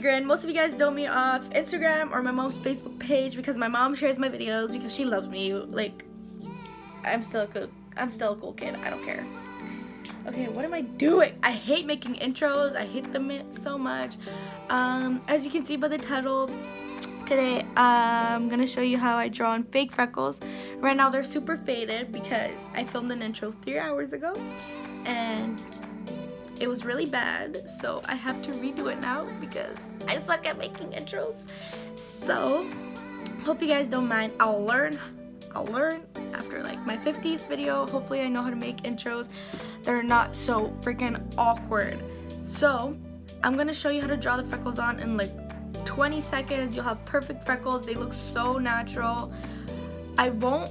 Grin. Most of you guys know me off Instagram or my mom's Facebook page because my mom shares my videos because she loves me. Like, I'm still a good, I'm still a cool kid. I don't care. Okay, what am I doing? I hate making intros. I hate them so much. Um, as you can see by the title, today I'm gonna show you how I draw on fake freckles. Right now they're super faded because I filmed an intro three hours ago and it was really bad so I have to redo it now because I suck at making intros. So hope you guys don't mind. I'll learn I'll learn after like my 50th video. Hopefully I know how to make intros that are not so freaking awkward. So I'm gonna show you how to draw the freckles on in like 20 seconds. You'll have perfect freckles. They look so natural. I won't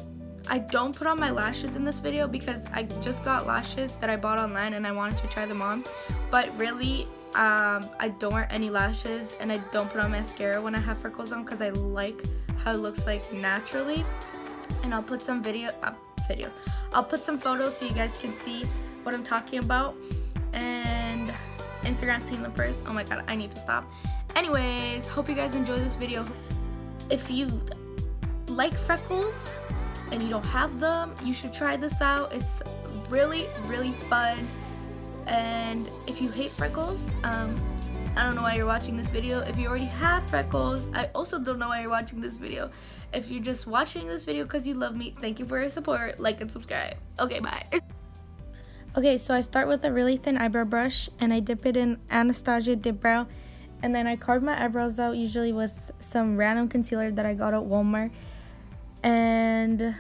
I don't put on my lashes in this video because I just got lashes that I bought online and I wanted to try them on. But really, um, I don't wear any lashes and I don't put on mascara when I have freckles on because I like how it looks like naturally. And I'll put some video, uh, videos. I'll put some photos so you guys can see what I'm talking about. And Instagram seeing them first. Oh my god, I need to stop. Anyways, hope you guys enjoy this video. If you like freckles, and you don't have them, you should try this out. It's really, really fun. And if you hate freckles, um, I don't know why you're watching this video. If you already have freckles, I also don't know why you're watching this video. If you're just watching this video because you love me, thank you for your support. Like and subscribe. Okay, bye. Okay, so I start with a really thin eyebrow brush and I dip it in Anastasia Dip Brow. And then I carve my eyebrows out usually with some random concealer that I got at Walmart and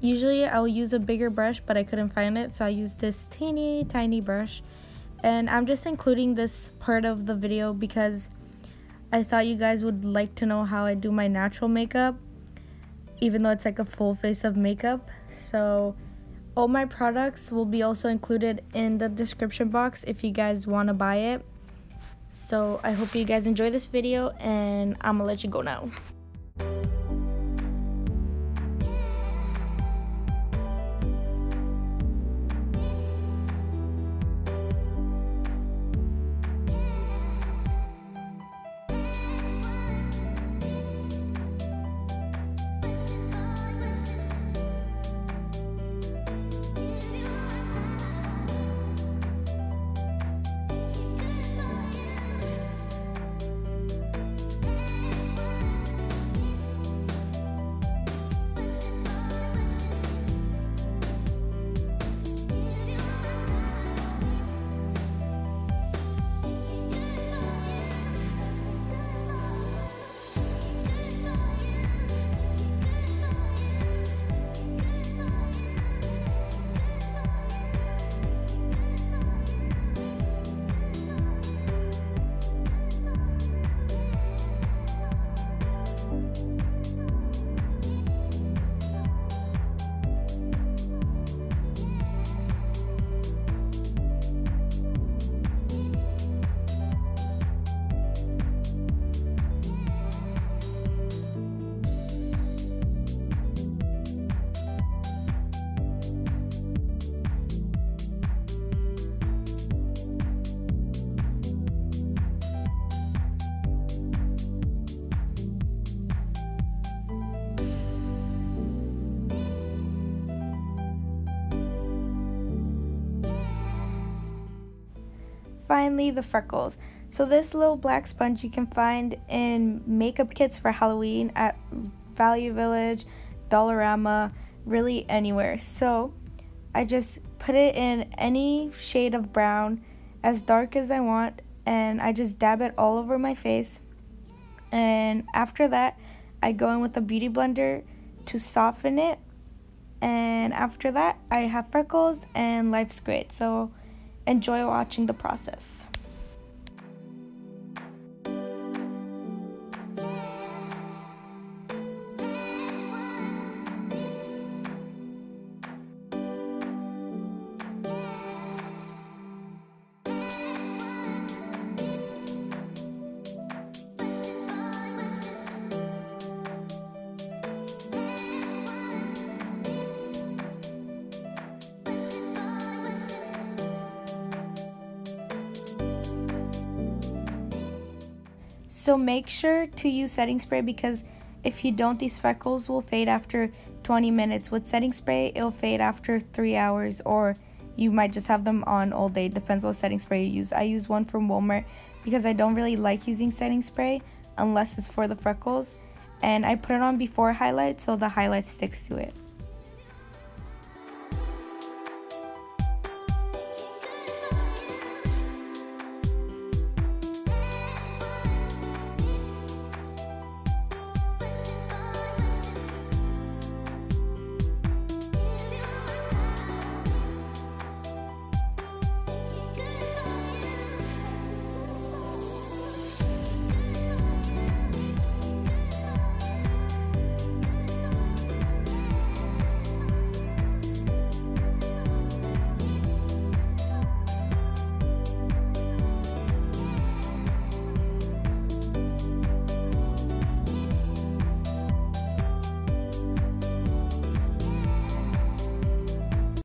usually I'll use a bigger brush but I couldn't find it. So I used this teeny tiny brush. And I'm just including this part of the video because I thought you guys would like to know how I do my natural makeup even though it's like a full face of makeup. So all my products will be also included in the description box if you guys want to buy it. So I hope you guys enjoy this video and I'm gonna let you go now finally the freckles. So this little black sponge you can find in makeup kits for Halloween at Value Village, Dollarama, really anywhere. So I just put it in any shade of brown, as dark as I want, and I just dab it all over my face. And after that, I go in with a beauty blender to soften it. And after that, I have freckles and life's great. So enjoy watching the process. So make sure to use setting spray because if you don't, these freckles will fade after 20 minutes. With setting spray, it'll fade after 3 hours or you might just have them on all day. Depends what setting spray you use. I use one from Walmart because I don't really like using setting spray unless it's for the freckles. And I put it on before highlight so the highlight sticks to it.